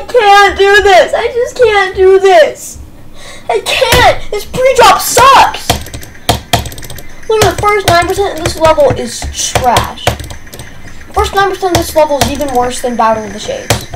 I can't do this. I just can't do this. I can't. This pre-drop sucks. Look at the first 9% of this level is trash. First 9% of this level is even worse than Battle of the Shades.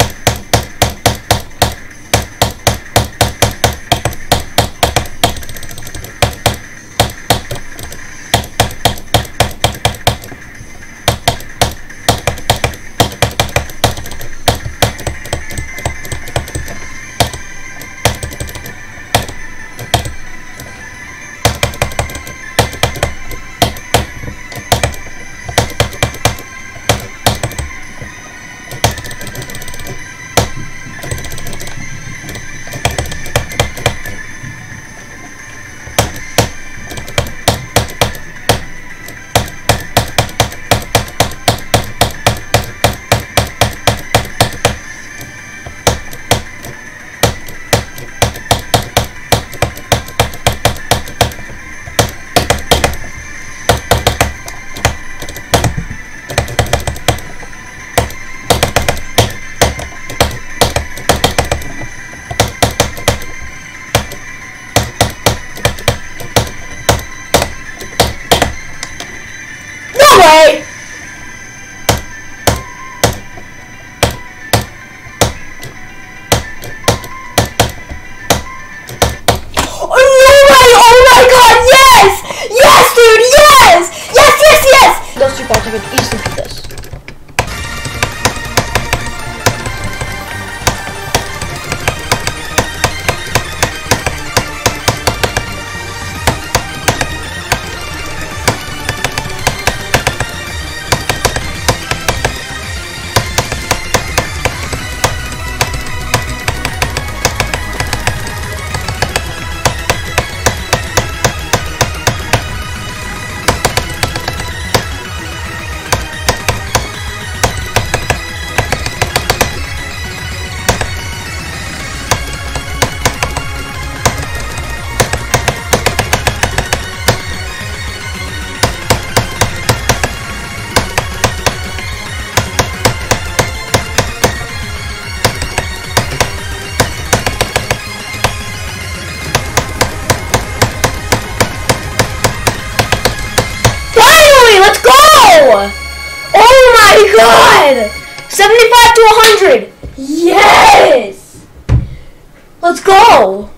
2000 could easy. Let's go! Oh my god! 75 to 100! Yes! Let's go!